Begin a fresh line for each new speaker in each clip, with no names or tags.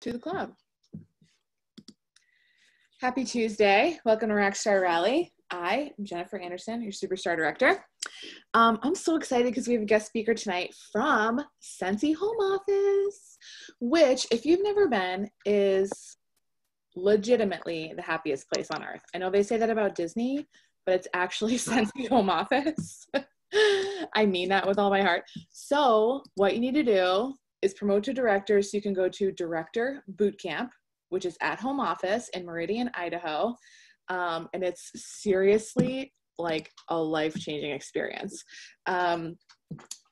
to the club. Happy Tuesday. Welcome to Rockstar Rally. I am Jennifer Anderson, your Superstar Director. Um, I'm so excited because we have a guest speaker tonight from Scentsy Home Office, which, if you've never been, is legitimately the happiest place on earth. I know they say that about Disney, but it's actually Scentsy Home Office. I mean that with all my heart. So, what you need to do is promote to director so you can go to Director Boot Camp, which is at home office in Meridian, Idaho. Um, and it's seriously like a life changing experience. Um,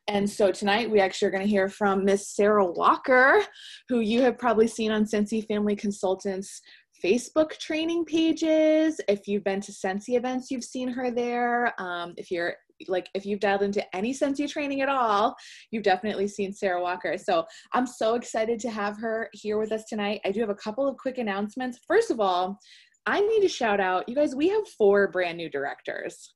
and so tonight we actually are going to hear from Miss Sara Walker, who you have probably seen on Scentsy Family Consultants Facebook training pages. If you've been to Scentsy events, you've seen her there. Um, if you're like if you've dialed into any Scentsy training at all, you've definitely seen Sara Walker. So I'm so excited to have her here with us tonight. I do have a couple of quick announcements. First of all, I need to shout out, you guys, we have four brand new directors.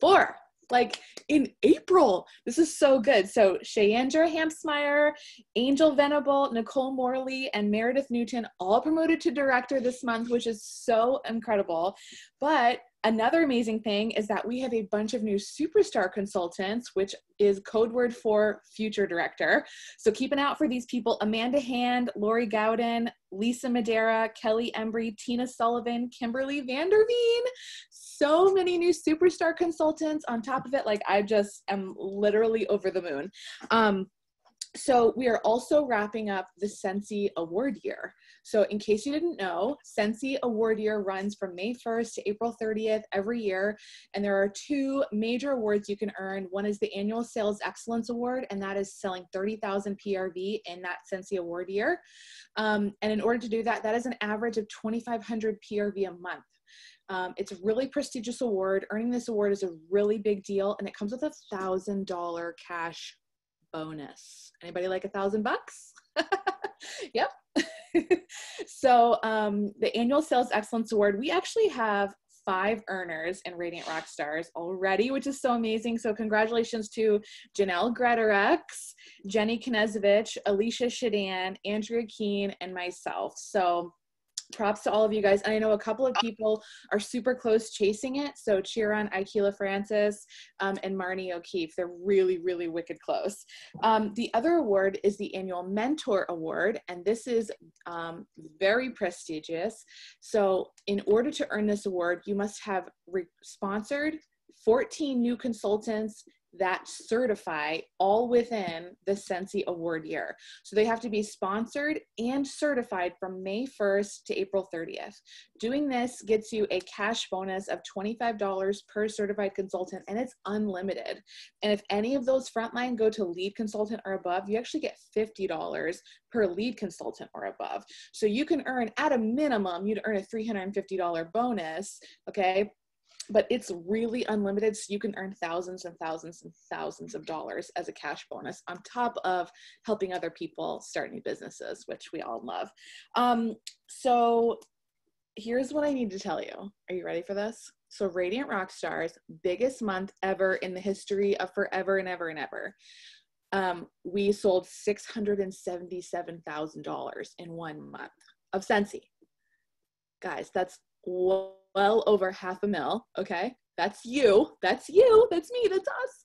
Four like in April. This is so good. So Shayandra Hampsmeyer, Angel Venable, Nicole Morley, and Meredith Newton all promoted to director this month, which is so incredible. But Another amazing thing is that we have a bunch of new superstar consultants, which is code word for future director. So keep an eye out for these people Amanda Hand, Lori Gowden, Lisa Madera, Kelly Embry, Tina Sullivan, Kimberly Vanderveen. So many new superstar consultants on top of it. Like, I just am literally over the moon. Um, so we are also wrapping up the Scentsy award year. So in case you didn't know, Scentsy award year runs from May 1st to April 30th every year. And there are two major awards you can earn. One is the annual sales excellence award, and that is selling 30,000 PRV in that Scentsy award year. Um, and in order to do that, that is an average of 2,500 PRV a month. Um, it's a really prestigious award. Earning this award is a really big deal, and it comes with a thousand dollar cash bonus. Anybody like a thousand bucks? yep. so um, the annual Sales Excellence Award, we actually have five earners in Radiant Rock Stars already, which is so amazing. So congratulations to Janelle Greterex, Jenny Knezovich, Alicia Shadan, Andrea Keen, and myself. So props to all of you guys. I know a couple of people are super close chasing it. So cheer on Ikela Francis um, and Marnie O'Keefe. They're really, really wicked close. Um, the other award is the annual Mentor Award, and this is um, very prestigious. So in order to earn this award, you must have sponsored 14 new consultants that certify all within the Scentsy award year. So they have to be sponsored and certified from May 1st to April 30th. Doing this gets you a cash bonus of $25 per certified consultant and it's unlimited. And if any of those frontline go to lead consultant or above, you actually get $50 per lead consultant or above. So you can earn at a minimum, you'd earn a $350 bonus, okay, but it's really unlimited so you can earn thousands and thousands and thousands of dollars as a cash bonus on top of helping other people start new businesses which we all love. Um, so here's what i need to tell you. Are you ready for this? So radiant rock stars biggest month ever in the history of forever and ever and ever. Um, we sold $677000 in one month of Scentsy. guys that's well over half a mil. Okay. That's you. That's you. That's me. That's us.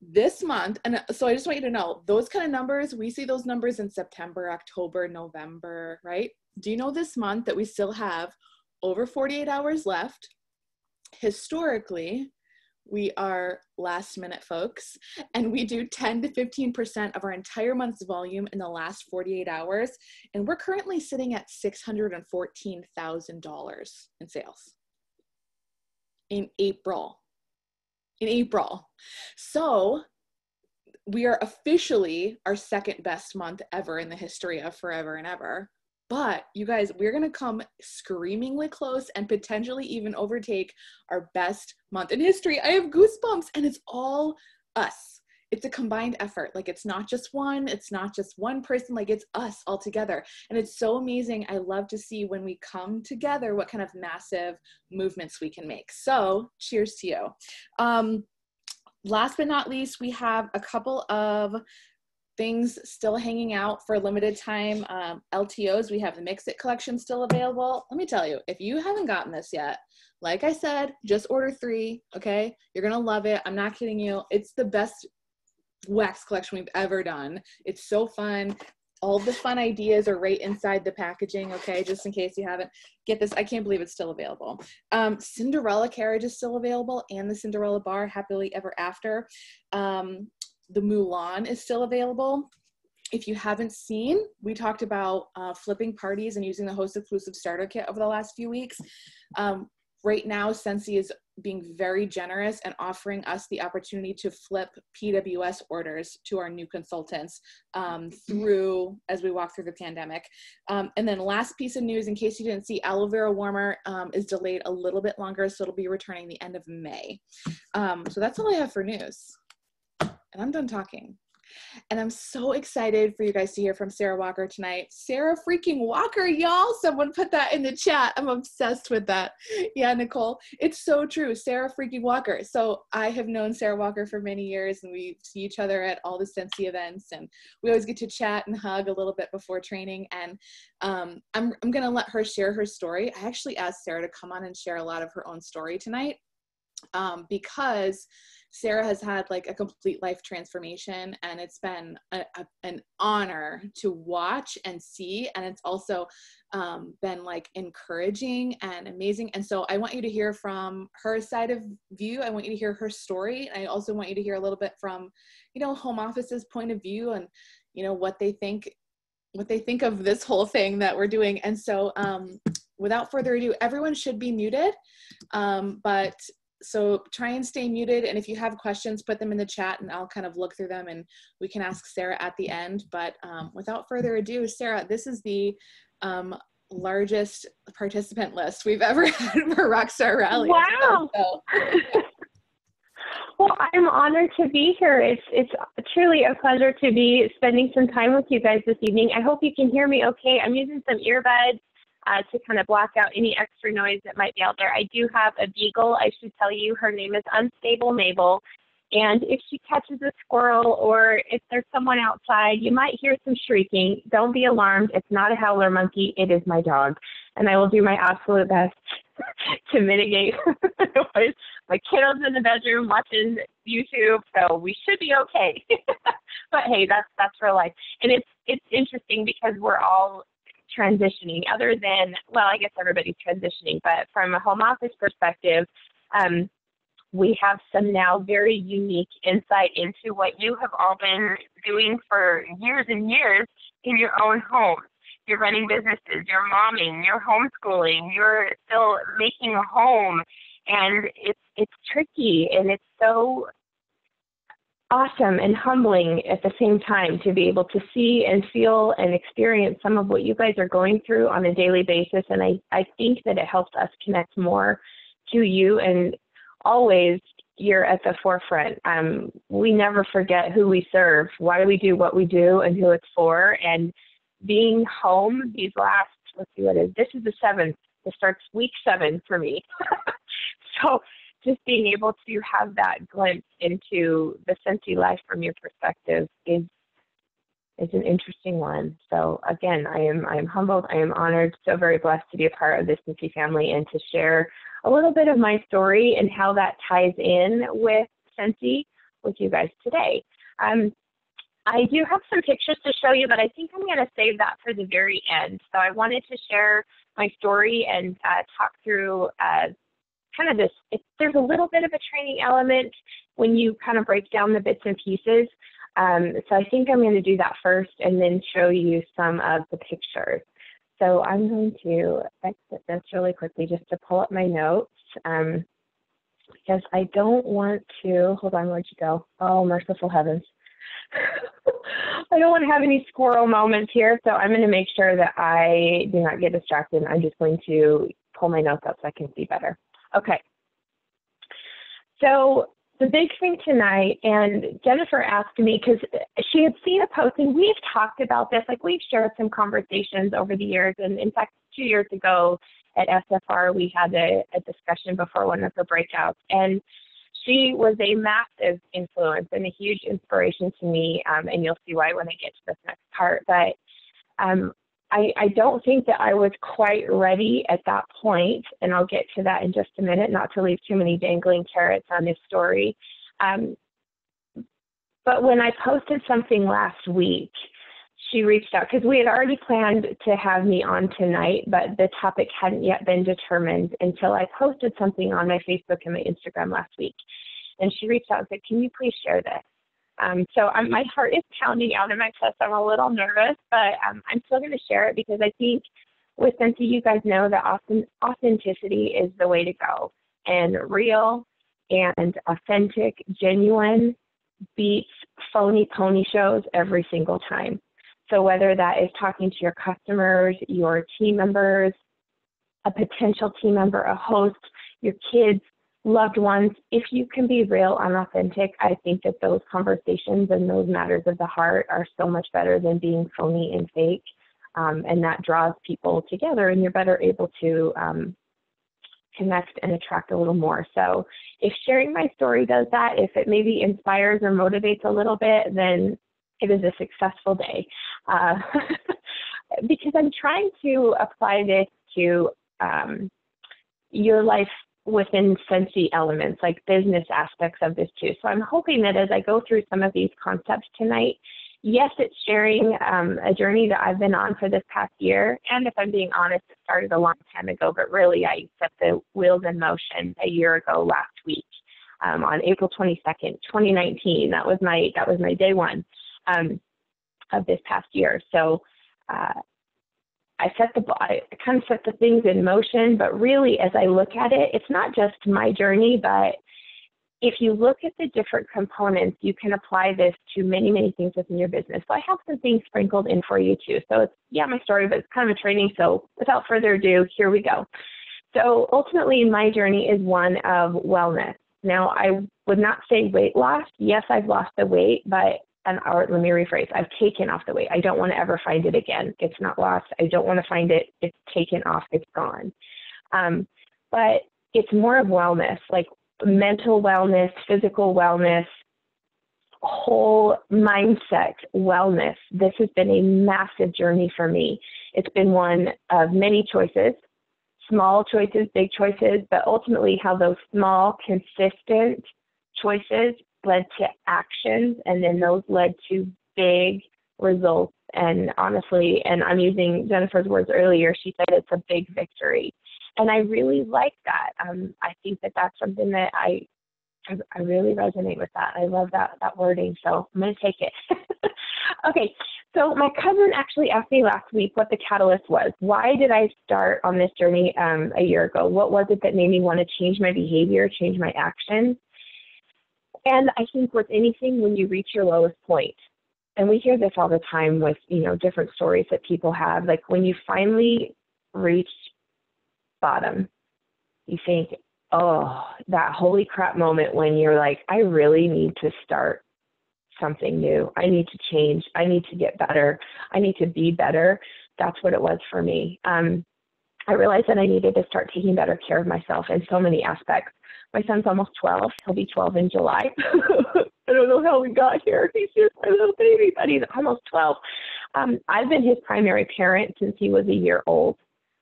This month. And uh, so I just want you to know those kind of numbers, we see those numbers in September, October, November, right? Do you know this month that we still have over 48 hours left? Historically, we are last minute folks and we do 10 to 15% of our entire month's volume in the last 48 hours and we're currently sitting at $614,000 in sales in April in April so we are officially our second best month ever in the history of forever and ever but you guys, we're going to come screamingly close and potentially even overtake our best month in history. I have goosebumps, and it's all us. It's a combined effort. Like, it's not just one, it's not just one person, like, it's us all together. And it's so amazing. I love to see when we come together what kind of massive movements we can make. So, cheers to you. Um, last but not least, we have a couple of things still hanging out for a limited time um, LTOs. We have the Mix It collection still available. Let me tell you, if you haven't gotten this yet, like I said, just order three, okay? You're gonna love it. I'm not kidding you. It's the best wax collection we've ever done. It's so fun. All the fun ideas are right inside the packaging, okay? Just in case you haven't get this. I can't believe it's still available. Um, Cinderella carriage is still available and the Cinderella bar, Happily Ever After. Um, the Mulan is still available. If you haven't seen, we talked about uh, flipping parties and using the host exclusive starter kit over the last few weeks. Um, right now, Scentsy is being very generous and offering us the opportunity to flip PWS orders to our new consultants um, through as we walk through the pandemic. Um, and then last piece of news, in case you didn't see, aloe vera warmer um, is delayed a little bit longer, so it'll be returning the end of May. Um, so that's all I have for news. And I'm done talking. And I'm so excited for you guys to hear from Sara Walker tonight. Sara freaking Walker, y'all. Someone put that in the chat. I'm obsessed with that. Yeah, Nicole. It's so true. Sara freaking Walker. So I have known Sara Walker for many years and we see each other at all the Scentsy events and we always get to chat and hug a little bit before training. And um, I'm, I'm going to let her share her story. I actually asked Sara to come on and share a lot of her own story tonight um, because Sara has had like a complete life transformation, and it's been a, a, an honor to watch and see. And it's also um, been like encouraging and amazing. And so I want you to hear from her side of view. I want you to hear her story. I also want you to hear a little bit from, you know, home office's point of view and, you know, what they think what they think of this whole thing that we're doing. And so um, without further ado, everyone should be muted. Um, but so try and stay muted. And if you have questions, put them in the chat and I'll kind of look through them and we can ask Sara at the end. But um, without further ado, Sara, this is the um, largest participant list we've ever had for Rockstar Rally.
Wow.
So,
well, I'm honored to be here. It's it's truly a pleasure to be spending some time with you guys this evening. I hope you can hear me okay. I'm using some earbuds uh, to kind of block out any extra noise that might be out there. I do have a beagle. I should tell you her name is Unstable Mabel. And if she catches a squirrel or if there's someone outside, you might hear some shrieking. Don't be alarmed. It's not a howler monkey. It is my dog. And I will do my absolute best to mitigate noise. My kiddo's in the bedroom watching YouTube, so we should be okay. but hey, that's that's real life. And it's it's interesting because we're all transitioning other than, well, I guess everybody's transitioning, but from a home office perspective, um, we have some now very unique insight into what you have all been doing for years and years in your own home. You're running businesses, you're momming, you're homeschooling, you're still making a home, and it's it's tricky and it's so awesome and humbling at the same time to be able to see and feel and experience some of what you guys are going through on a daily basis. And I, I think that it helps us connect more to you and always you're at the forefront. Um, we never forget who we serve, why we do what we do, and who it's for. And being home these last, let's see what it is, this is the seventh. It starts week seven for me. so just being able to have that glimpse into the Scentsy life from your perspective is is an interesting one. So again, I am I am humbled, I am honored, so very blessed to be a part of this Scentsy family and to share a little bit of my story and how that ties in with Scentsy with you guys today. Um, I do have some pictures to show you, but I think I'm going to save that for the very end. So I wanted to share my story and uh, talk through uh, kind of this, it, there's a little bit of a training element when you kind of break down the bits and pieces. Um, so I think I'm going to do that first and then show you some of the pictures. So I'm going to exit this really quickly just to pull up my notes um, because I don't want to, hold on, where'd you go? Oh, merciful heavens. I don't want to have any squirrel moments here, so I'm going to make sure that I do not get distracted. I'm just going to pull my notes up so I can see better. Okay. So the big thing tonight, and Jennifer asked me because she had seen a posting. We've talked about this, like we've shared some conversations over the years. And in fact, two years ago at SFR, we had a, a discussion before one of the breakouts. And she was a massive influence and a huge inspiration to me. Um, and you'll see why when I get to this next part. But um, I, I don't think that I was quite ready at that point, and I'll get to that in just a minute, not to leave too many dangling carrots on this story. Um, but when I posted something last week, she reached out because we had already planned to have me on tonight, but the topic hadn't yet been determined until I posted something on my Facebook and my Instagram last week. And she reached out and said, Can you please share this? Um, so I'm, my heart is pounding out in my chest. I'm a little nervous, but um, I'm still going to share it because I think with Scentsy, you guys know that authenticity is the way to go. And real and authentic, genuine beats phony pony shows every single time. So whether that is talking to your customers, your team members, a potential team member, a host, your kids, loved ones, if you can be real and authentic, I think that those conversations and those matters of the heart are so much better than being phony and fake. Um, and that draws people together, and you're better able to um, connect and attract a little more. So, if sharing my story does that, if it maybe inspires or motivates a little bit, then it is a successful day. Uh, because I'm trying to apply this to um, your life within Scentsy elements, like business aspects of this too. So I'm hoping that as I go through some of these concepts tonight, yes, it's sharing um, a journey that I've been on for this past year. And if I'm being honest, it started a long time ago, but really I set the wheels in motion a year ago last week um, on April 22nd, 2019. That was my that was my day one um, of this past year. So uh, I set the I kind of set the things in motion, but really as I look at it, it's not just my journey, but if you look at the different components, you can apply this to many, many things within your business. So I have some things sprinkled in for you too. So it's yeah, my story, but it's kind of a training. So without further ado, here we go. So ultimately my journey is one of wellness. Now I would not say weight loss. Yes, I've lost the weight, but and or let me rephrase, I've taken off the weight. I don't want to ever find it again. It's not lost. I don't want to find it. It's taken off. It's gone. Um, but it's more of wellness, like mental wellness, physical wellness, whole mindset wellness. This has been a massive journey for me. It's been one of many choices, small choices, big choices, but ultimately how those small, consistent choices led to actions, and then those led to big results. And honestly, and I'm using Jennifer's words earlier, she said it's a big victory. And I really like that. Um, I think that that's something that I I really resonate with that. I love that that wording, so I'm going to take it. okay, so my cousin actually asked me last week what the catalyst was. Why did I start on this journey um, a year ago? What was it that made me want to change my behavior, change my actions? And I think with anything, when you reach your lowest point, and we hear this all the time with you know different stories that people have, like when you finally reach bottom, you think, oh, that holy crap moment when you're like, I really need to start something new. I need to change. I need to get better. I need to be better. That's what it was for me. Um, I realized that I needed to start taking better care of myself in so many aspects. My son's almost 12. He'll be 12 in July. I don't know how we got here. He's just my little baby, but he's almost 12. Um, I've been his primary parent since he was a year old.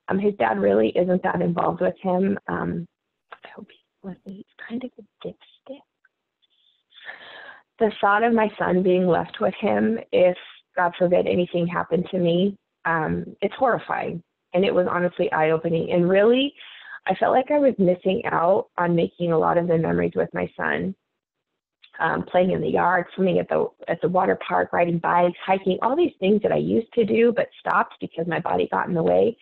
Um, his dad really isn't that involved with him. Um, I hope he's kind of a dipstick. The thought of my son being left with him, if God forbid anything happened to me, um, it's horrifying. And it was honestly eye opening. And really, I felt like I was missing out on making a lot of the memories with my son. Um, playing in the yard, swimming at the at the water park, riding bikes, hiking, all these things that I used to do but stopped because my body got in the way.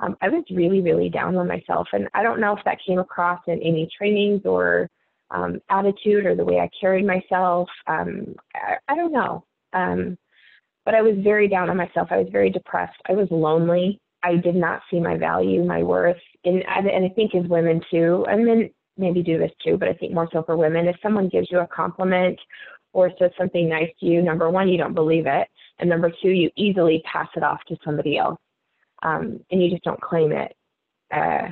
Um, I was really, really down on myself, and I don't know if that came across in any trainings or um, attitude or the way I carried myself. Um, I, I don't know, um, but I was very down on myself. I was very depressed. I was lonely. I did not see my value, my worth, and and I think as women too, and men maybe do this too, but I think more so for women. If someone gives you a compliment or says something nice to you, number one, you don't believe it, and number two, you easily pass it off to somebody else, um, and you just don't claim it. Uh,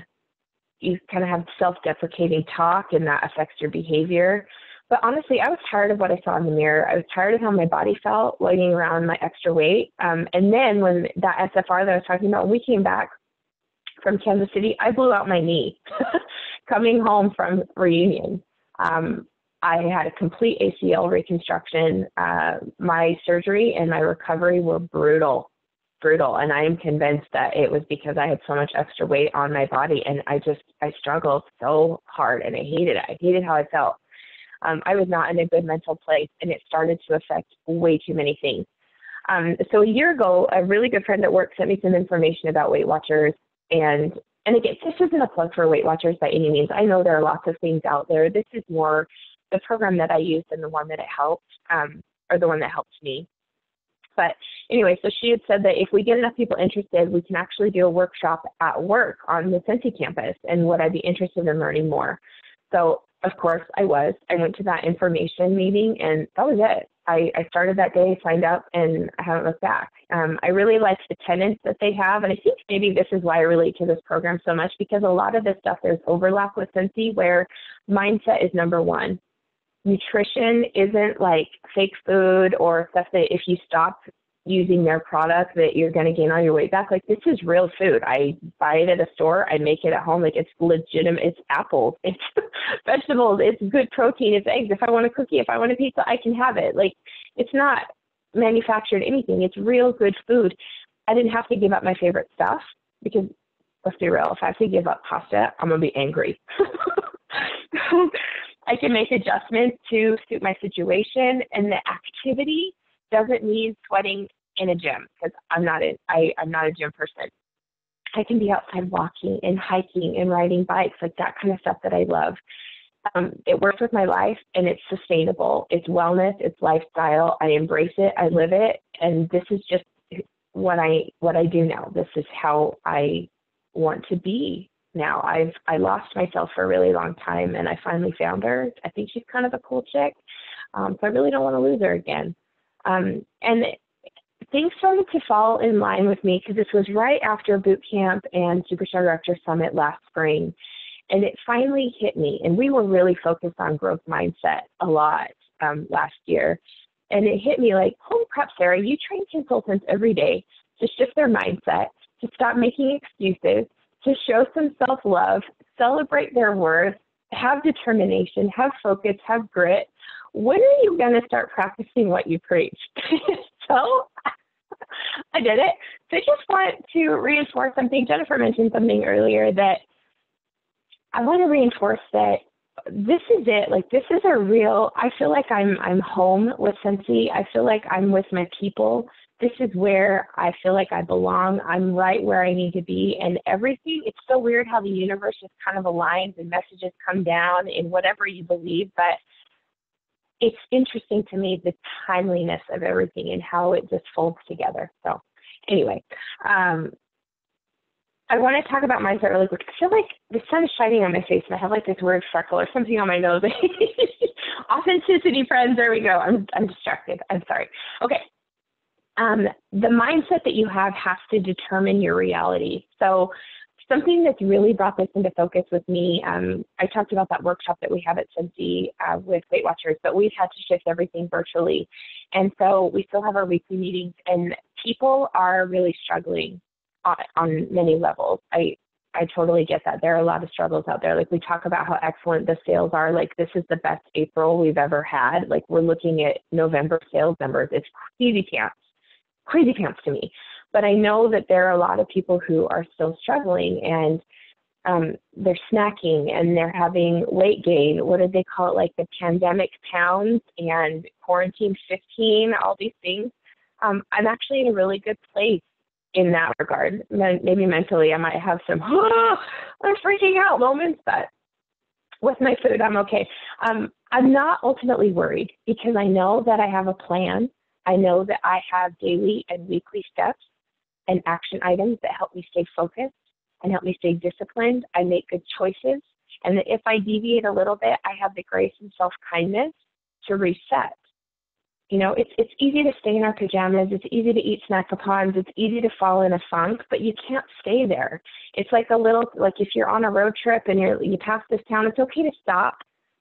you kind of have self-deprecating talk and that affects your behavior. But honestly, I was tired of what I saw in the mirror. I was tired of how my body felt lugging around my extra weight. Um, and then when that SFR that I was talking about, when we came back from Kansas City, I blew out my knee coming home from reunion. Um, I had a complete ACL reconstruction. Uh, my surgery and my recovery were brutal brutal and i am convinced that it was because i had so much extra weight on my body and i just i struggled so hard and i hated it i hated how i felt um, i was not in a good mental place and it started to affect way too many things um, so a year ago a really good friend at work sent me some information about weight watchers and and again this isn't a plug for weight watchers by any means i know there are lots of things out there this is more the program that i used and the one that it helped um, or the one that helped me but anyway, so she had said that if we get enough people interested, we can actually do a workshop at work on the Scentsy campus. And would I be interested in learning more? So of course I was. I went to that information meeting and that was it. I, I started that day, signed up, and I haven't looked back. Um, I really like the tenants that they have, and I think maybe this is why I relate to this program so much because a lot of this stuff there's overlap with Scentsy where mindset is number one nutrition isn't like fake food or stuff that if you stop using their product that you're going to gain all your weight back. Like this is real food. I buy it at a store. I make it at home. Like it's legitimate. It's apples. It's vegetables. It's good protein. It's eggs. If I want a cookie, if I want a pizza, I can have it. Like it's not manufactured anything. It's real good food. I didn't have to give up my favorite stuff because let's be real. If I have to give up pasta, I'm gonna be angry. I can make adjustments to suit my situation, and the activity doesn't mean sweating in a gym because I'm not in, I, I'm not a gym person. I can be outside walking and hiking and riding bikes, like that kind of stuff that I love. Um, it works with my life and it's sustainable. It's wellness, it's lifestyle. I embrace it, I live it, and this is just what I what I do now. This is how I want to be now. I've I lost myself for a really long time, and I finally found her. I think she's kind of a cool chick, um, so I really don't want to lose her again. Um, and things started to fall in line with me because this was right after boot camp and Superstar Director Summit last spring, and it finally hit me. And we were really focused on growth mindset a lot um, last year, and it hit me like, holy crap, Sara, you train consultants every day to shift their mindset, to stop making excuses, to show some self love, celebrate their worth, have determination, have focus, have grit. When are you going to start practicing what you preach? so I did it. So I just want to reinforce something. Jennifer mentioned something earlier that I want to reinforce that this is it. Like this is a real I feel like I'm I'm home with Scentsy. I feel like I'm with my people this is where I feel like I belong. I'm right where I need to be. And everything, it's so weird how the universe just kind of aligns and messages come down in whatever you believe. But it's interesting to me the timeliness of everything and how it just folds together. So, anyway, um, I want to talk about mindset really quick. I feel like the sun is shining on my face and I have like this weird freckle or something on my nose. Authenticity, friends. There we go. I'm I'm distracted. I'm sorry. Okay, um, the mindset that you have has to determine your reality. So, something that's really brought this into focus with me, um, I talked about that workshop that we have at Scentsy uh, with Weight Watchers, but we've had to shift everything virtually. And so we still have our weekly meetings, and people are really struggling on, on many levels. I, I totally get that. There are a lot of struggles out there. Like we talk about how excellent the sales are. Like this is the best April we've ever had. Like we're looking at November sales numbers. It's crazy pants crazy pants to me. But I know that there are a lot of people who are still struggling and um, they're snacking and they're having weight gain. What did they call it? Like the pandemic pounds and quarantine 15, all these things. Um, I'm actually in a really good place in that regard. Maybe mentally, I might have some, oh, I'm freaking out moments, but with my food, I'm okay. Um, I'm not ultimately worried because I know that I have a plan I know that I have daily and weekly steps and action items that help me stay focused and help me stay disciplined. I make good choices. And if I deviate a little bit, I have the grace and self kindness to reset. You know, it's it's easy to stay in our pajamas. It's easy to eat snack-a-pons. It's easy to fall in a funk, but you can't stay there. It's like a little like if you're on a road trip and you're you pass this town, it's okay to stop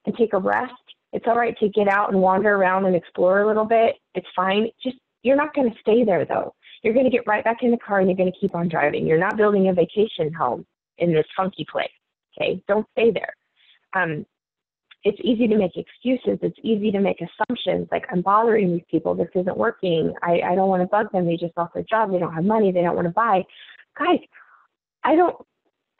and take a rest. It's all right to get out and wander around and explore a little bit. It's fine. Just you're not going to stay there though. You're going to get right back in the car and you're going to keep on driving. You're not building a vacation home in this funky place. Okay, don't stay there. Um, it's easy to make excuses. It's easy to make assumptions like I'm bothering these people. This isn't working. I, I don't want to bug them. They just lost their job. They don't have money. They don't want to buy. Guys, I don't.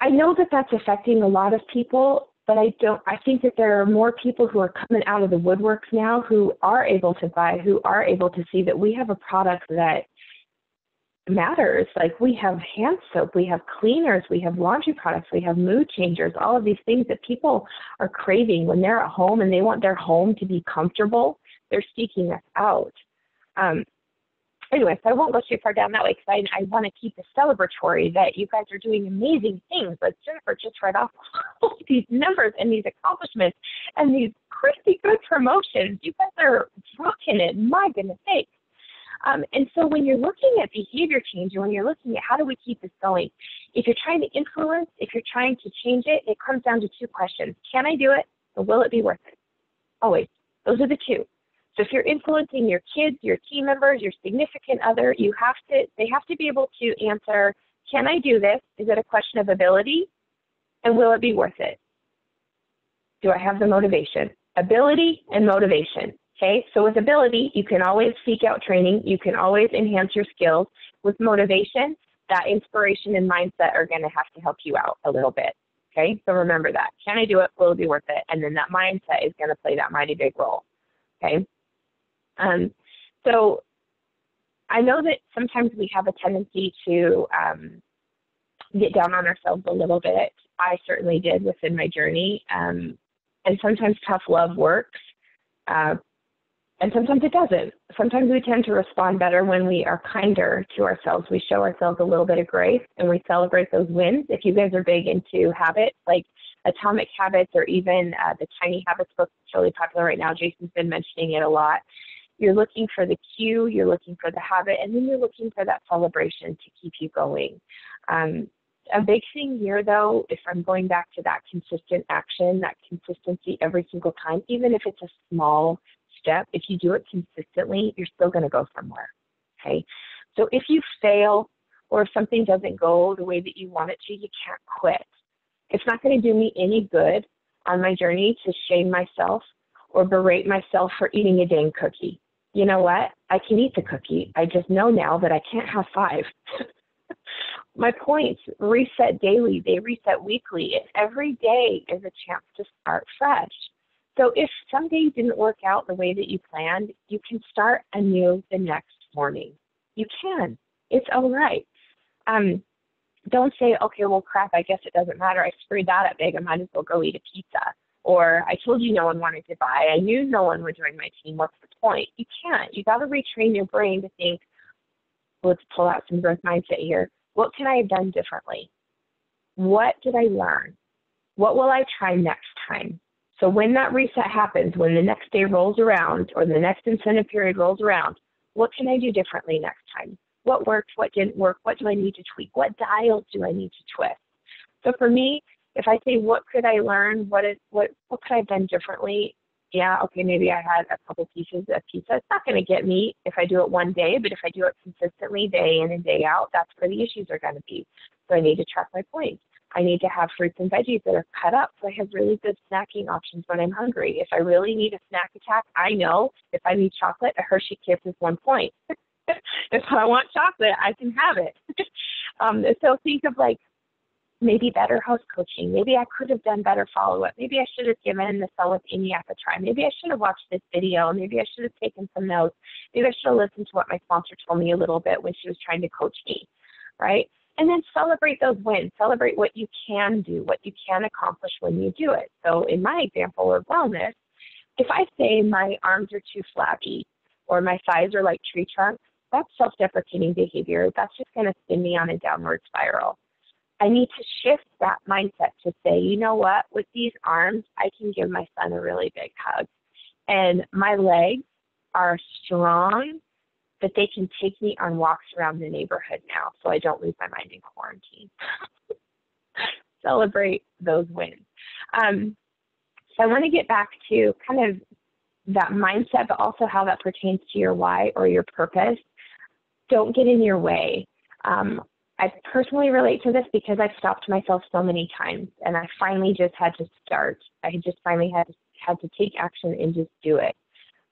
I know that that's affecting a lot of people, but I don't. I think that there are more people who are coming out of the woodworks now who are able to buy, who are able to see that we have a product that matters. Like we have hand soap, we have cleaners, we have laundry products, we have mood changers, all of these things that people are craving when they're at home and they want their home to be comfortable. They're seeking us out. Um, anyway, so I won't go too far down that way because I, I want to keep it celebratory that you guys are doing amazing things. But Jennifer just read off all these numbers and these accomplishments and these crazy good promotions. You guys are rocking it. My goodness sakes. Um, and so when you're looking at behavior change and when you're looking at how do we keep this going, if you're trying to influence, if you're trying to change it, it comes down to two questions. Can I do it or will it be worth it? Always. Those are the two. So if you're influencing your kids, your team members, your significant other, you have to they have to be able to answer, can I do this? Is it a question of ability? And will it be worth it? Do I have the motivation? Ability and motivation. Okay, so with ability, you can always seek out training, you can always enhance your skills. With motivation, that inspiration and mindset are going to have to help you out a little bit. Okay, so remember that. Can I do it? Will it be worth it? And then that mindset is going to play that mighty big role. Okay, um, so I know that sometimes we have a tendency to um, get down on ourselves a little bit. I certainly did within my journey. Um, and sometimes tough love works. Uh, and sometimes it doesn't. Sometimes we tend to respond better when we are kinder to ourselves. We show ourselves a little bit of grace and we celebrate those wins. If you guys are big into habits, like Atomic Habits or even uh, the Tiny Habits book, that's really popular right now. Jason's been mentioning it a lot. You're looking for the cue, you're looking for the habit, and then you're looking for that celebration to keep you going. Um, a big thing here, though, if I'm going back to that consistent action, that consistency every single time, even if it's a small step, if you do it consistently, you're still going to go somewhere. Okay. So if you fail or if something doesn't go the way that you want it to, you can't quit. It's not going to do me any good on my journey to shame myself or berate myself for eating a dang cookie. You know what? I can eat the cookie. I just know now that I can't have five. my points reset daily, they reset weekly. And every day is a chance to start fresh. So if someday didn't work out the way that you planned, you can start anew the next morning. You can. It's all right. Um, don't say, okay, well, crap, I guess it doesn't matter. I screwed that up big. I might as well go eat a pizza. Or I told you no one wanted to buy. I knew no one would join my team. What's the point? You can't. You got to retrain your brain to think, let's pull out some growth mindset here. What can I have done differently? What did I learn? What will I try next time? So when that reset happens, when the next day rolls around or the next incentive period rolls around, what can I do differently next time? What worked? What didn't work? What do I need to tweak? What dials do I need to twist? So for me, if I say what could I learn, what is what what could I have done differently? Yeah, okay, maybe I had a couple pieces of pizza. It's not going to get me if I do it one day, but if I do it consistently, day in and day out, that's where the issues are going to be. So I need to track my points. I need to have fruits and veggies that are cut up so I have really good snacking options when I'm hungry. If I really need a snack attack, I know if I need chocolate, a Hershey Kiss is one point. if I want chocolate, I can have it. um, so think of like maybe better house coaching. Maybe I could have done better follow up. Maybe I should have given the Cell with Amy app a try. Maybe I should have watched this video. Maybe I should have taken some notes. Maybe I should have listened to what my sponsor told me a little bit when she was trying to coach me, right? And then celebrate those wins. Celebrate what you can do, what you can accomplish when you do it. So, in my example of wellness, if I say my arms are too flabby or my thighs are like tree trunks, that's self deprecating behavior. That's just going to spin me on a downward spiral. I need to shift that mindset to say, you know what, with these arms, I can give my son a really big hug. And my legs are strong that they can take me on walks around the neighborhood now so I don't lose my mind in quarantine. Celebrate those wins. Um, so I want to get back to kind of that mindset, but also how that pertains to your why or your purpose. Don't get in your way. Um, I personally relate to this because I've stopped myself so many times, and I finally just had to start. I just finally had had to take action and just do it.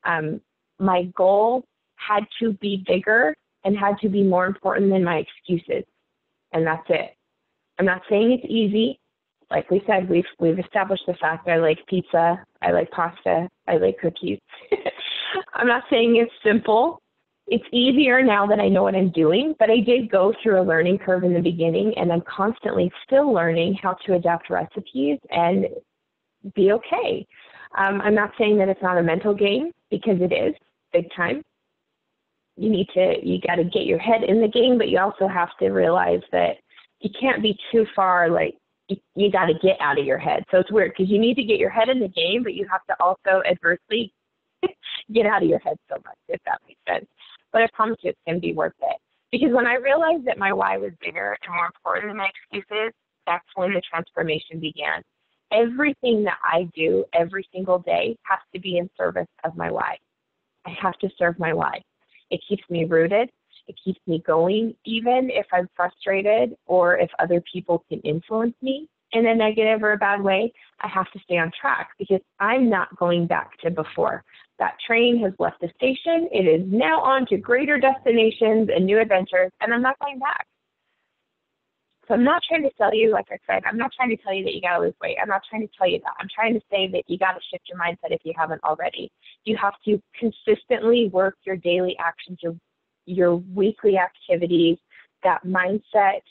Um, my goal had to be bigger and had to be more important than my excuses, and that's it. I'm not saying it's easy. Like we said, we've we've established the fact that I like pizza, I like pasta, I like cookies. I'm not saying it's simple it's easier now that I know what I'm doing, but I did go through a learning curve in the beginning, and I'm constantly still learning how to adapt recipes and be okay. Um, I'm not saying that it's not a mental game because it is big time. You need to, you got to get your head in the game, but you also have to realize that you can't be too far like you, got to get out of your head. So it's weird because you need to get your head in the game, but you have to also adversely get out of your head so much, if that makes sense but I promise you it's going to be worth it. Because when I realized that my why was bigger and more important than my excuses, that's when the transformation began. Everything that I do every single day has to be in service of my why. I have to serve my why. It keeps me rooted. It keeps me going, even if I'm frustrated or if other people can influence me in a negative or a bad way, I have to stay on track because I'm not going back to before. That train has left the station. It is now on to greater destinations and new adventures, and I'm not going back. So I'm not trying to tell you, like I said, I'm not trying to tell you that you got to lose weight. I'm not trying to tell you that. I'm trying to say that you got to shift your mindset if you haven't already. You have to consistently work your daily actions, your your weekly activities, that mindset,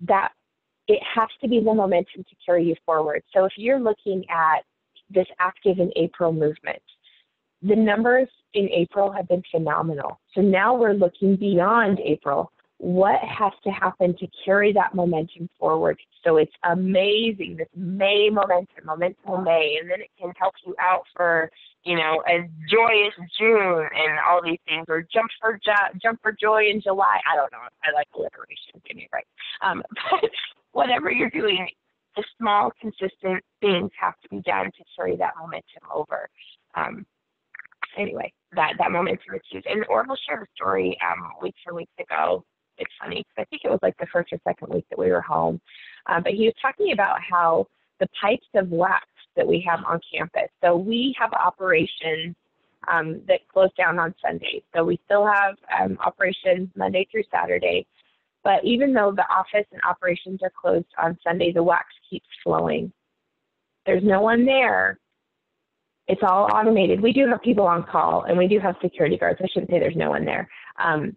that it has to be the momentum to carry you forward. So if you're looking at this active in April movement, the numbers in April have been phenomenal. So now we're looking beyond April. What has to happen to carry that momentum forward? So it's amazing, this May momentum, momentum May, and then it can help you out for, you know, a joyous June and all these things, or jump for jo- jump for joy in July. I don't know. I like alliteration. Give me right. Um, but whatever you're doing, the small, consistent things have to be done to carry that momentum over. Um, anyway, that that momentum is huge. And Orville shared a story um, weeks or weeks ago. It's funny because I think it was like the first or second week that we were home, um, but he was talking about how the pipes of wax that we have on campus. So we have operations um, that close down on Sundays. So we still have um, operations Monday through Saturday. But even though the office and operations are closed on Sunday, the wax keeps flowing. There's no one there. It's all automated. We do have people on call and we do have security guards. I shouldn't say there's no one there. Um,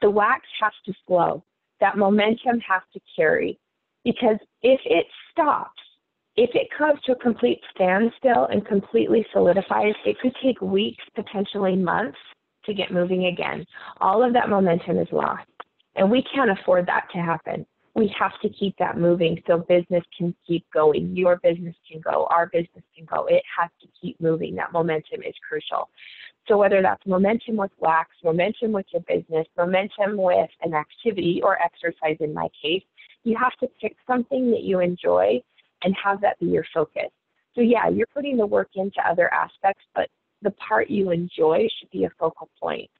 the wax has to flow. That momentum has to carry. Because if it stops, if it comes to a complete standstill and completely solidifies, it could take weeks, potentially months to get moving again. All of that momentum is lost. And we can't afford that to happen. We have to keep that moving so business can keep going. Your business can go. Our business can go. It has to keep moving. That momentum is crucial. So whether that's momentum with wax, momentum with your business, momentum with an activity or exercise in my case, you have to pick something that you enjoy and have that be your focus. So yeah, you're putting the work into other aspects, but the part you enjoy should be a focal point.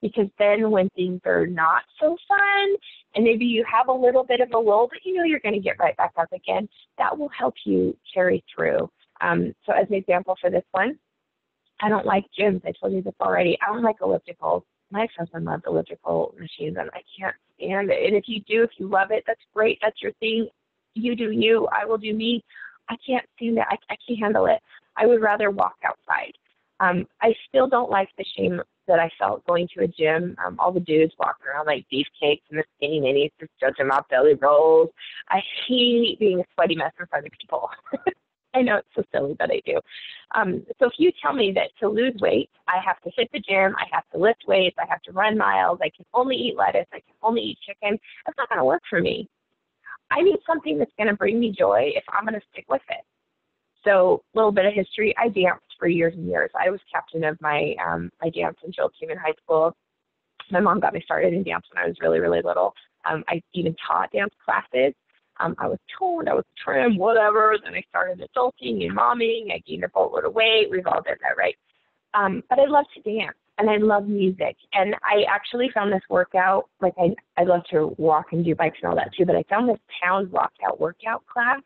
Because then when things are not so fun and maybe you have a little bit of a lull, but you know you're going to get right back up again, that will help you carry through. Um, so as an example for this one, I don't like gyms. I told you this already. I don't like ellipticals. My husband loves elliptical machines and I can't stand it. And if you do, if you love it, that's great. That's your thing. You do you. I will do me. I can't stand it. I, I can't handle it. I would rather walk outside. Um, I still don't like the shame that I felt going to a gym. Um, all the dudes walking around like beefcakes and the skinny minis just judging my belly rolls. I hate being a sweaty mess in front of people. I know it's so silly, but I do. Um, so if you tell me that to lose weight, I have to hit the gym, I have to lift weights, I have to run miles, I can only eat lettuce, I can only eat chicken, that's not going to work for me. I need something that's going to bring me joy if I'm going to stick with it. So a little bit of history. I danced for years and years. I was captain of my um, my dance and drill team in high school. My mom got me started in dance when I was really really little. Um, I even taught dance classes. Um, I was toned, I was trim, whatever. Then I started adulting and momming. I gained a boatload of weight. We've all done that, right? Um, but I love to dance and I love music. And I actually found this workout, like I, I love to walk and do bikes and all that too, but I found this pound walkout workout class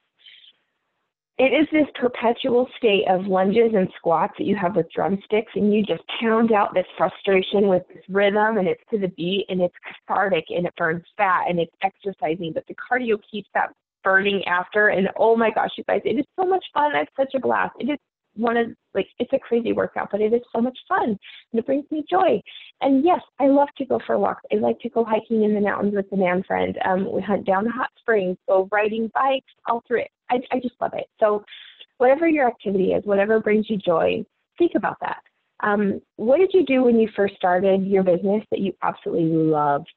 it is this perpetual state of lunges and squats that you have with drumsticks, and you just pound out this frustration with this rhythm, and it's to the beat, and it's cathartic, and it burns fat, and it's exercising, but the cardio keeps that burning after. And oh my gosh, you guys, it is so much fun. It's such a blast. It is one of like it's a crazy workout, but it is so much fun and it brings me joy. And yes, I love to go for walks. I like to go hiking in the mountains with the man friend. Um, we hunt down the hot springs, go riding bikes, all through it. I, I just love it. So whatever your activity is, whatever brings you joy, think about that. Um, what did you do when you first started your business that you absolutely loved?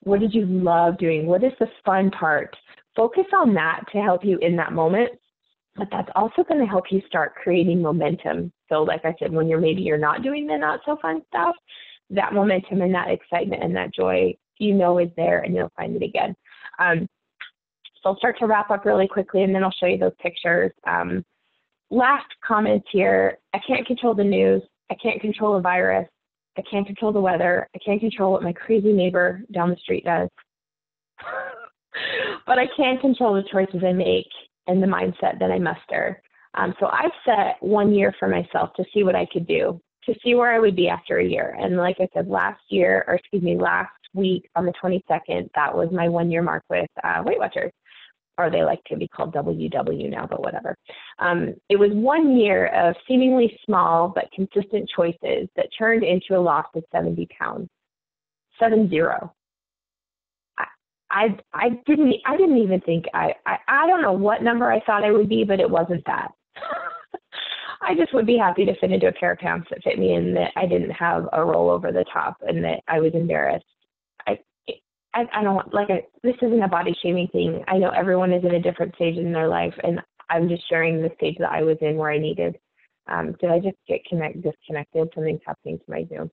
What did you love doing? What is the fun part? Focus on that to help you in that moment but that's also going to help you start creating momentum. So, like I said, when you're maybe you're not doing the not so fun stuff, that momentum and that excitement and that joy you know is there, and you'll find it again. Um, I'll start to wrap up really quickly, and then I'll show you those pictures. Um, last comment here: I can't control the news. I can't control the virus. I can't control the weather. I can't control what my crazy neighbor down the street does. but I can control the choices I make and the mindset that I muster. Um, so I've set one year for myself to see what I could do, to see where I would be after a year. And like I said, last year, or excuse me, last week on the 22nd, that was my one year mark with uh, Weight Watchers, or they like to be called WW now, but whatever. Um, it was one year of seemingly small but consistent choices that turned into a loss of 70 pounds. Seven zero. I I didn't I didn't even think I, I I don't know what number I thought I would be, but it wasn't that. I just would be happy to fit into a pair of pants that fit me and that I didn't have a roll over the top and that I was embarrassed. I I, don't like I, this isn't a body shaming thing. I know everyone is in a different stage in their life, and I'm just sharing the stage that I was in where I needed. Um, did I just get connect disconnected? Something's happening to my Zoom.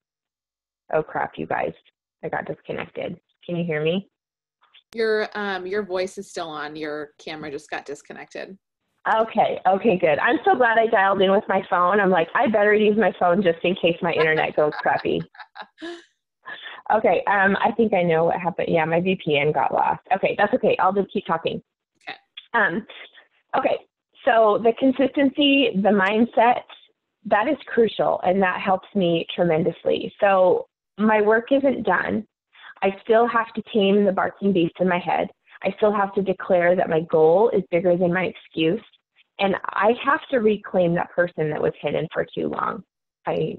Oh crap, you guys! I got disconnected. Can you hear me?
Your um your voice is still on. Your camera just got disconnected.
Okay, okay, good. I'm so glad I dialed in with my phone. I'm like, I better use my phone just in case my internet goes crappy. Okay, um, I think I know what happened. Yeah, my VPN got lost. Okay, that's okay. I'll just keep talking.
Okay.
Um, okay, so the consistency, the mindset, that is crucial, and that helps me tremendously. So my work isn't done. I still have to tame the barking beast in my head. I still have to declare that my goal is bigger than my excuse. And I have to reclaim that person that was hidden for too long. I,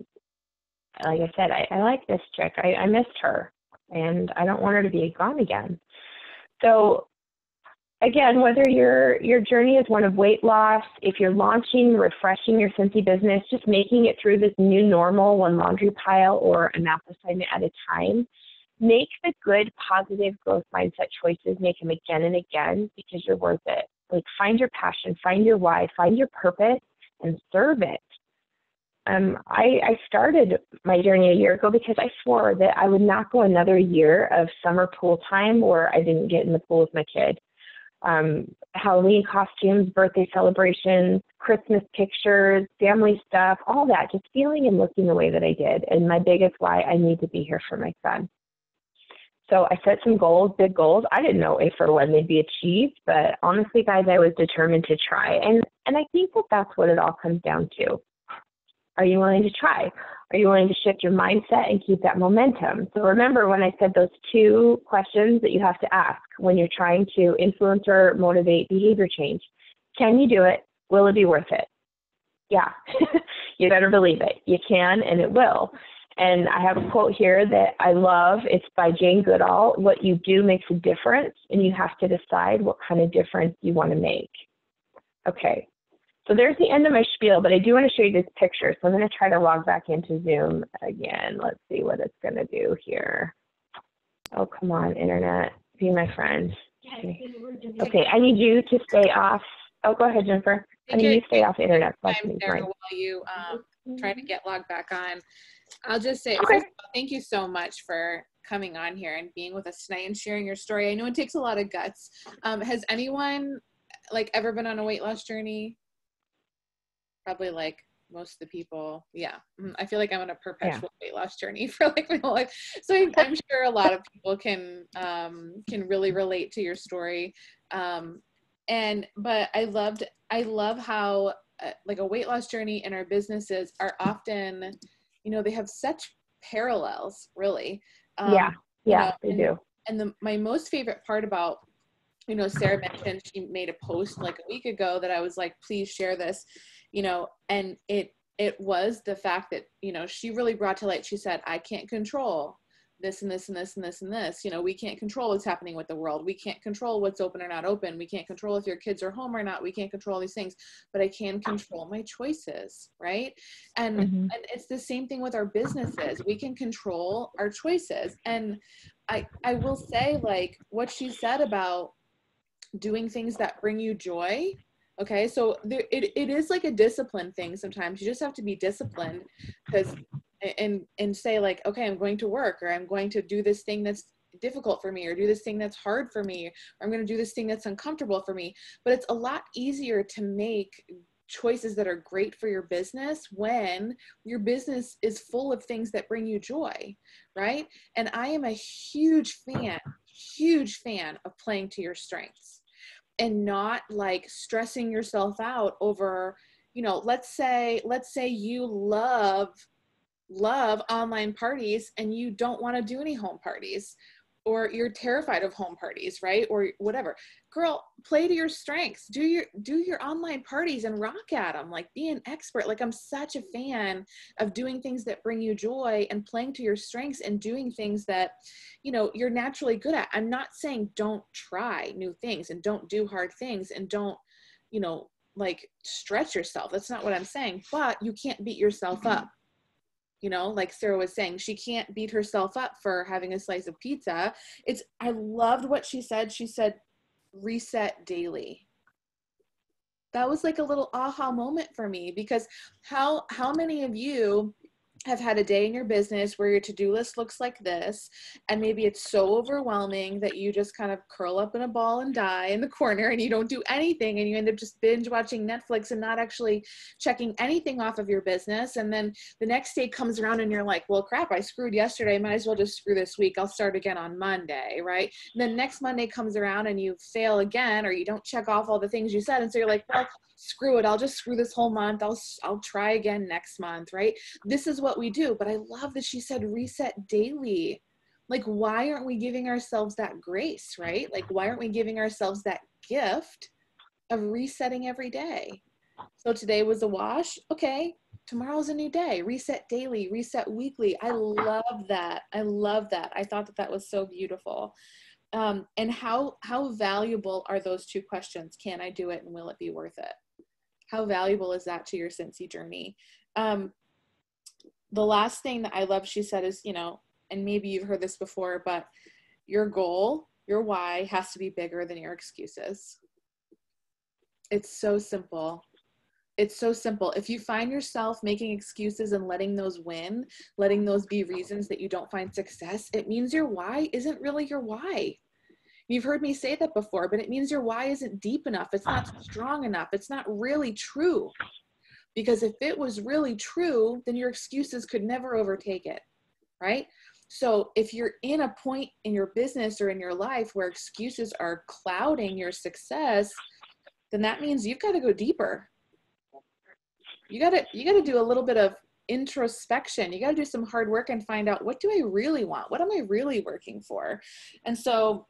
like I said, I, I like this chick. I, I missed her and I don't want her to be gone again. So again, whether your your journey is one of weight loss, if you're launching, refreshing your Scentsy business, just making it through this new normal, one laundry pile or a nap assignment at a time, make the good, positive growth mindset choices, make them again and again because you're worth it. Like find your passion, find your why, find your purpose, and serve it. Um, I, I started my journey a year ago because I swore that I would not go another year of summer pool time where I didn't get in the pool with my kid. Um, Halloween costumes, birthday celebrations, Christmas pictures, family stuff, all that, just feeling and looking the way that I did. And my biggest why, I need to be here for my son. So I set some goals, big goals. I didn't know if or when they'd be achieved, but honestly, guys, I was determined to try. And and I think that that's what it all comes down to. Are you willing to try? Are you willing to shift your mindset and keep that momentum? So remember when I said those two questions that you have to ask when you're trying to influence or motivate behavior change. Can you do it? Will it be worth it? Yeah, you better believe it. You can and it will. And I have a quote here that I love. It's by Jane Goodall. What you do makes a difference, and you have to decide what kind of difference you want to make. Okay, so there's the end of my spiel, but I do want to show you this picture. So I'm going to try to log back into Zoom again. Let's see what it's going to do here. Oh, come on, Internet. Be my friend. Okay, okay I need you to stay off. Oh, go ahead, Jennifer. I need you to stay off the internet.
Time there while you um, try to get logged back on. I'll just say, okay. thank you so much for coming on here and being with us tonight and sharing your story. I know it takes a lot of guts. Um, has anyone like ever been on a weight loss journey? Probably like most of the people. Yeah, mm-hmm. I feel like I'm on a perpetual yeah. weight loss journey for like my whole life. So I'm sure a lot of people can um, can really relate to your story. Um, and but I loved I love how uh, like a weight loss journey and our businesses are often, you know, they have such parallels really.
Um, yeah, yeah, you know,
they
and,
do. And the my most favorite part about you know Sara mentioned she made a post like a week ago that i was like please share this you know and it it was the fact that you know she really brought to light she said i can't control this and this and this and this and this. You know we can't control what's happening with the world. We can't control what's open or not open. We can't control if your kids are home or not. We can't control these things but i can control my choices right? And mm-hmm. and it's the same thing with our businesses. We can control our choices. And i i will say like what she said about doing things that bring you joy okay so there, it, it is like a discipline thing sometimes. You just have to be disciplined because and and say like okay i'm going to work or i'm going to do this thing that's difficult for me or do this thing that's hard for me or i'm going to do this thing that's uncomfortable for me. But it's a lot easier to make choices that are great for your business when your business is full of things that bring you joy right? And i am a huge fan huge fan of playing to your strengths and not like stressing yourself out over you know let's say let's say you love love online parties and you don't want to do any home parties or you're terrified of home parties right? Or whatever. Girl play to your strengths. Do your do your online parties and rock at them like be an expert. Like i'm such a fan of doing things that bring you joy and playing to your strengths and doing things that you know you're naturally good at. I'm not saying don't try new things and don't do hard things and don't you know like stretch yourself. That's not what i'm saying. But you can't beat yourself up you know like Sara was saying she can't beat herself up for having a slice of pizza. It's i loved what she said. She said reset daily. That was like a little aha moment for me because how how many of you have had a day in your business where your to-do list looks like this and maybe it's so overwhelming that you just kind of curl up in a ball and die in the corner and you don't do anything and you end up just binge watching netflix and not actually checking anything off of your business. And then the next day comes around and you're like well crap i screwed yesterday. Might as well just screw this week. I'll start again on monday right? And then next monday comes around and you fail again or you don't check off all the things you said. And so you're like well screw it i'll just screw this whole month i'll i'll try again next month right? This is what we do but i love that she said reset daily. Like why aren't we giving ourselves that grace right? Like why aren't we giving ourselves that gift of resetting every day? So today was a wash okay tomorrow's a new day reset daily reset weekly. I love that i love that. I thought that that was so beautiful. Um, and how how valuable are those two questions? Can i do it and will it be worth it how valuable is that to your Scentsy journey? Um, the last thing that I love, she said, is, you know, and maybe you've heard this before, but your goal, your why has to be bigger than your excuses. It's so simple. It's so simple. If you find yourself making excuses and letting those win, letting those be reasons that you don't find success, it means your why isn't really your why. You've heard me say that before, but it means your why isn't deep enough. It's not uh-huh. strong enough. It's not really true. Because if it was really true, then your excuses could never overtake it, right? So if you're in a point in your business or in your life where excuses are clouding your success, then that means you've got to go deeper. You got to you got to do a little bit of introspection. You got to do some hard work and find out what do I really want? What am I really working for? And so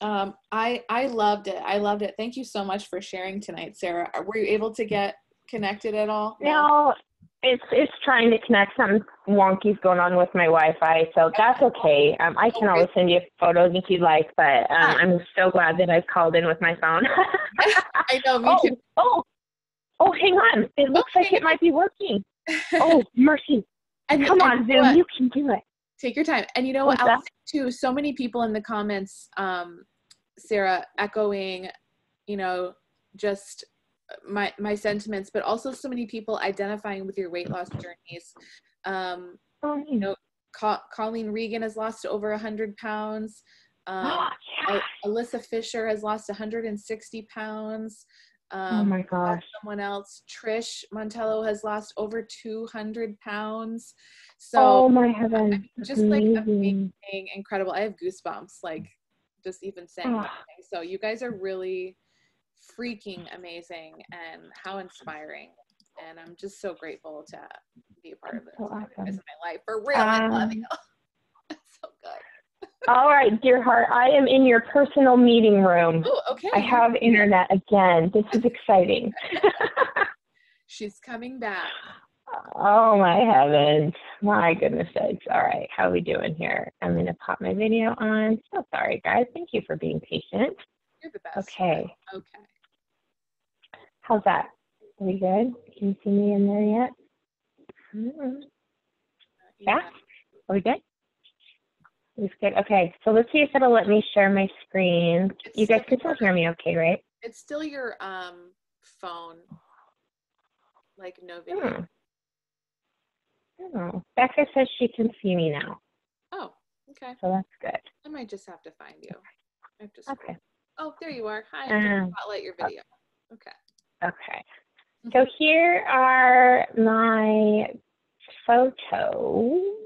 um, I I loved it. I loved it. Thank you so much for sharing tonight, Sara. Were you able to get connected at all?
No, it's it's trying to connect. Some wonky's going on with my Wi-Fi, so that's okay. Um, I can always send you photos if you'd like, but um, I'm so glad that I've called in with my phone.
I know, me
oh,
too.
Oh, oh, hang on. It looks okay. like it might be working. oh, mercy! And, Come on, Zoom, what? you can do it
take your time and you know what else too so many people in the comments um Sara echoing you know just my my sentiments, but also so many people identifying with your weight loss journeys. Um,
Oh,
you know, Co- Colleen Regan has lost over a 100 pounds. Um,
yeah.
Alyssa Fisher has lost 160 pounds.
Oh
Um,
my gosh.
someone else, Trish Montello, has lost over 200 pounds. So
oh my heavens.
just like
Amazing.
amazing, incredible. I have goosebumps, like just even saying
Oh.
So you guys are really freaking amazing and how inspiring. And I'm just so grateful to be a part of this.
So awesome.
in my life for real. I love
Um,
you. It's so good.
All right, dear heart, I am in your personal meeting room.
Oh, okay.
I have internet again. This is exciting.
She's coming back.
oh my heavens. My goodness sakes. All right, how are we doing here? I'm going to pop my video on. So sorry, guys. Thank you for being patient.
You're the best.
Okay.
Okay.
How's that? Are we good? Can you see me in there yet? Mm, Yeah. Are we good? It's good. Okay, so let's see if it'll let me share my screen.
It's
You guys can still hear me okay, right?
It's still your um phone. Like no video.
Hmm. Oh, Becca says she can see me now,
Oh, okay.
so that's good.
I might just have to find you. I have to scroll.
Okay.
Oh, there you are. Hi. I'm gonna
Um,
spotlight your video. Okay.
Okay. So here are my photos.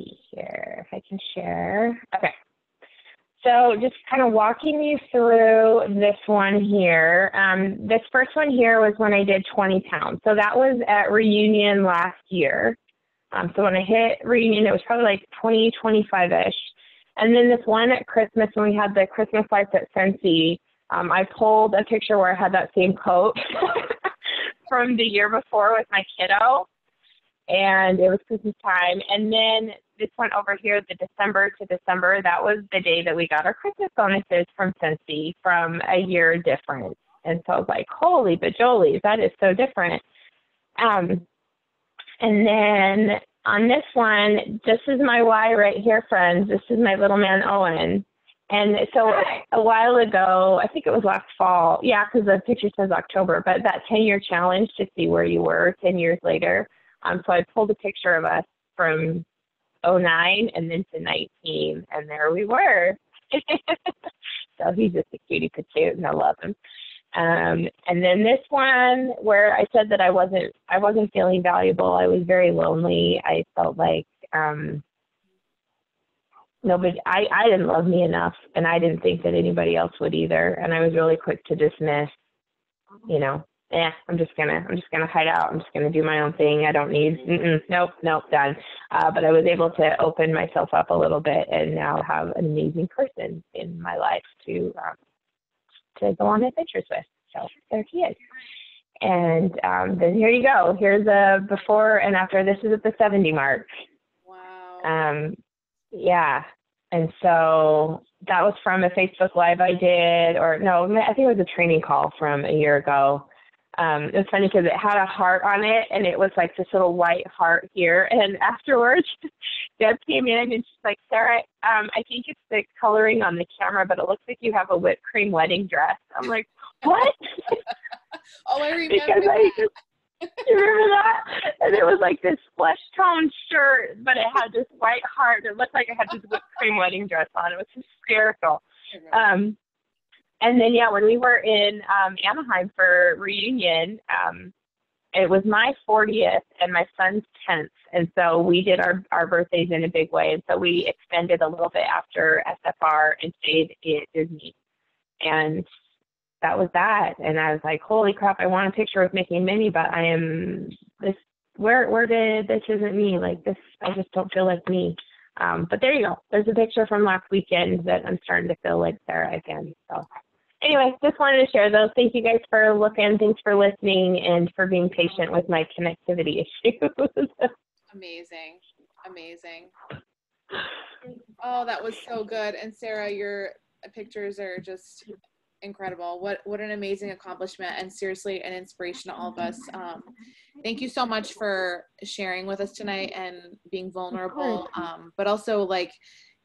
See here if I can share. Okay. So just kind of walking you through this one here. Um, this first one here was when I did 20 pounds. So that was at reunion last year. Um, so when I hit reunion, it was probably like 20, 25-ish. And then this one at Christmas when we had the Christmas lights at Scentsy, um, I pulled a picture where I had that same coat from the year before with my kiddo, and it was Christmas time. And then this one over here, the December to December, that was the day that we got our Christmas bonuses from Scentsy from a year difference. And so I was like, holy bajolies, that is so different. Um, and then on this one, this is my Y right here, friends. This is my little man Owen. And so a while ago, I think it was last fall, yeah, because the picture says October, but that 10 year challenge to see where you were 10 years later. Um, so I pulled a picture of us from 09 and then to 19, and there we were. so he's just a cutie patootie, and I love him. Um, and then this one where I said that I wasn't I wasn't feeling valuable. I was very lonely. I felt like um, nobody I, I didn't love me enough and I didn't think that anybody else would either. And I was really quick to dismiss, you know, yeah, I'm just gonna I'm just gonna hide out. I'm just gonna do my own thing. I don't need nope, nope, done. Uh, but I was able to open myself up a little bit and now have an amazing person in my life to um, to go on adventures with. So there he is. And um, then here you go. Here's a before and after. This is at the 70 mark.
Wow.
Um, yeah. And so that was from a Facebook Live I did, or no, I think it was a training call from a year ago. Um, it was funny because it had a heart on it, and it was like this little white heart here. And afterwards, Deb came in and she's like, Sara, um, I think it's the coloring on the camera, but it looks like you have a whipped cream wedding dress. I'm like, what?
oh, I remember.
because I you remember that? And it was like this flesh tone shirt, but it had this white heart. It looked like it had this whipped cream wedding dress on. It was hysterical. Um, and then yeah, when we were in um, Anaheim for reunion, um, it was my 40th and my son's 10th, and so we did our our birthdays in a big way. And so we extended a little bit after SFR and stayed at Disney, and that was that. And I was like, holy crap, I want a picture with Mickey and Minnie, but I am this. Where where did this isn't me? Like this, I just don't feel like me. Um, but there you go. There's a picture from last weekend that I'm starting to feel like Sara again. So anyway, just wanted to share those. Thank you guys for looking. Thanks for listening and for being patient with my connectivity issues.
Amazing. Amazing. Oh, that was so good. And Sara, your pictures are just incredible. What what an amazing accomplishment and seriously an inspiration to all of us. Um, thank you so much for sharing with us tonight and being vulnerable. Um, but also like,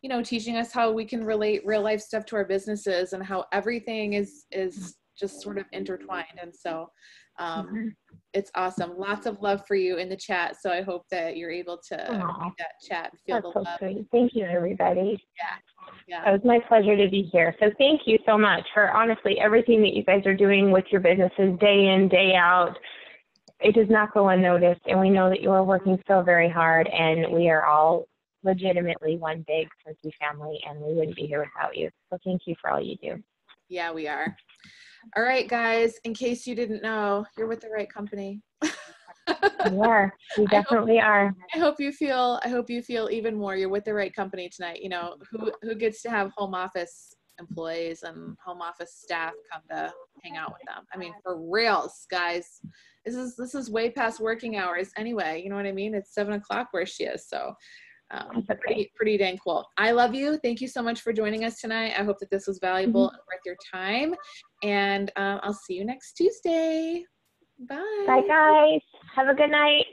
you know, teaching us how we can relate real life stuff to our businesses and how everything is is just sort of intertwined. And so um, it's awesome. Lots of love for you in the chat. So I hope that you're able to that chat and feel
That's
the
so
love.
Thank you, everybody.
yeah Yeah.
It was my pleasure to be here. So thank you so much for honestly everything that you guys are doing with your businesses day in, day out. It does not go unnoticed, and we know that you are working so very hard, and we are all legitimately one big Turkey family, and we wouldn't be here without you. So thank you for all you do.
Yeah, we are. All right, guys, in case you didn't know, you're with the right company.
We are. We definitely are.
I hope you feel I hope you feel even more you're with the right company tonight. You know, who who gets to have home office employees and home office staff come to hang out with them. I mean, for reals, guys. This is this is way past working hours anyway. You know what I mean? It's seven o'clock where she is. So um,
okay.
pretty pretty dang cool. I love you. Thank you so much for joining us tonight. I hope that this was valuable and worth your time. And um, I'll see you next Tuesday. Bye.
Bye, guys. Have a good night.